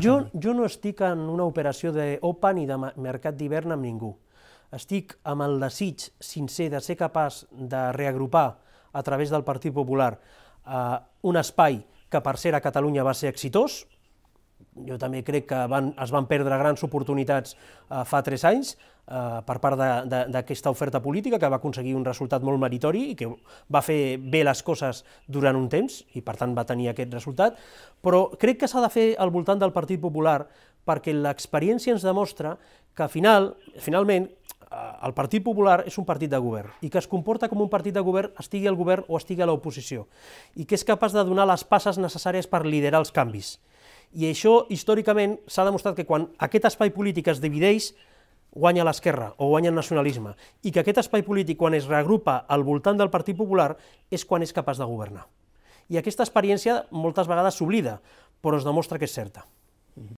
Jo, jo no estic en una operació d'OPA ni de mercat d'hivern amb ningú. Estic amb el desig sincer de ser capaç de reagrupar a través del Partit Popular eh, un espai que per ser a Catalunya va ser exitós, jo també crec que van, es van perdre grans oportunitats eh, fa tres anys eh, per part d'aquesta oferta política que va aconseguir un resultat molt meritori i que va fer bé les coses durant un temps i per tant va tenir aquest resultat, però crec que s'ha de fer al voltant del Partit Popular perquè l'experiència ens demostra que final, finalment eh, el Partit Popular és un partit de govern i que es comporta com un partit de govern estigui al govern o estigui a l'oposició i que és capaç de donar les passes necessàries per liderar els canvis i això, històricament, s'ha demostrat que quan aquest espai polític es divideix, guanya l'esquerra o guanya el nacionalisme, i que aquest espai polític, quan es reagrupa al voltant del Partit Popular, és quan és capaç de governar. I aquesta experiència moltes vegades s'oblida, però es demostra que és certa.